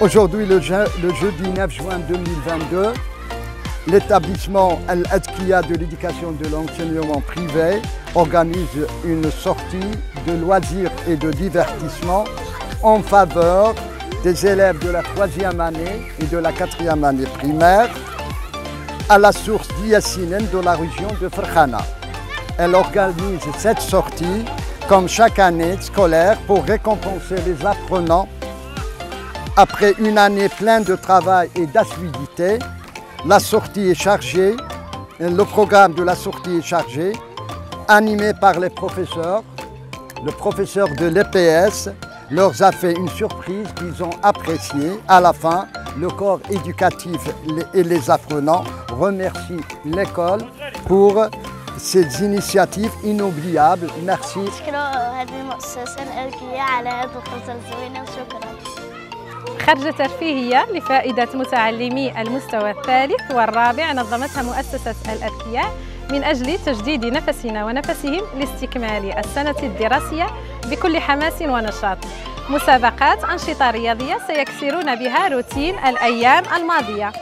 Aujourd'hui, le, jeudi 9 juin 2022, l'établissement Al-Adkia de l'éducation de l'enseignement privé organise une sortie de loisirs et de divertissement en faveur des élèves de la troisième année et de la quatrième année primaire à la source d'Yassinen de la région de Ferkhana. Elle organise cette sortie comme chaque année scolaire pour récompenser les apprenants après une année pleine de travail et d'assiduité. La sortie est chargée, le programme de la sortie est chargé, animé par les professeurs. Le professeur de l'EPS leur a fait une surprise qu'ils ont appréciée. À la fin, le corps éducatif et les apprenants remercient l'école pour ces initiatives inoubliables. Merci. خرجة ترفيهية لفائدة متعلمي المستوى الثالث والرابع نظمتها مؤسسة الأذكياء من أجل تجديد نفسنا ونفسهم لاستكمال السنة الدراسية بكل حماس ونشاط. مسابقات أنشطة رياضية سيكسرون بها روتين الأيام الماضية.